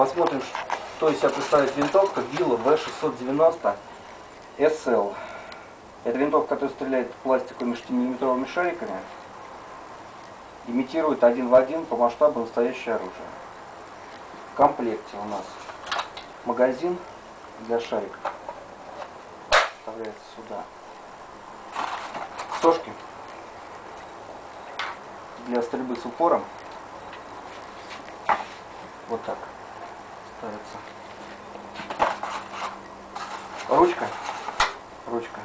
Посмотрим, что из себя представляет винтовка Вилла V690 SL. Это винтовка, которая стреляет пластиковыми 6-миллиметровыми шариками. Имитирует один в один по масштабу настоящее оружие. В комплекте у нас магазин для шариков. Вставляется сюда. Сошки для стрельбы с упором. Вот так ставится. Ручка. Ручка.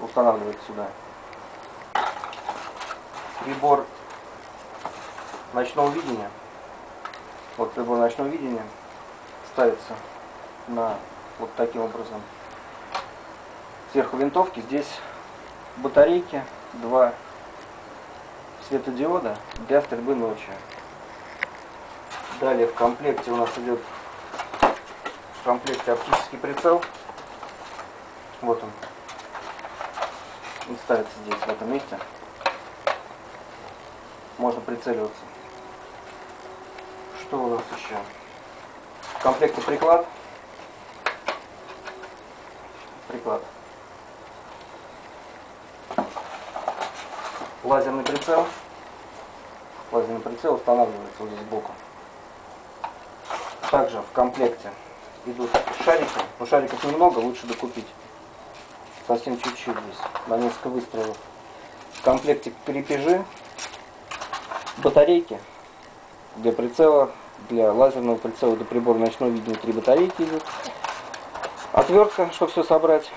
Устанавливается сюда. Прибор ночного видения. Вот прибор ночного видения ставится на вот таким образом. Сверху винтовки здесь батарейки, два светодиода для стрельбы ночью. Далее в комплекте у нас идет в комплекте оптический прицел. Вот он. Он ставится здесь, в этом месте. Можно прицеливаться. Что у нас еще? В комплекте приклад. Приклад. Лазерный прицел. Лазерный прицел устанавливается вот здесь сбоку. Также в комплекте идут шарики. Но шариков немного, лучше докупить. Совсем чуть-чуть здесь, на несколько выстрелов. В комплекте крепежи, батарейки для прицела, для лазерного прицела, для прибора ночного видения три батарейки идут. Отвертка, чтобы все собрать.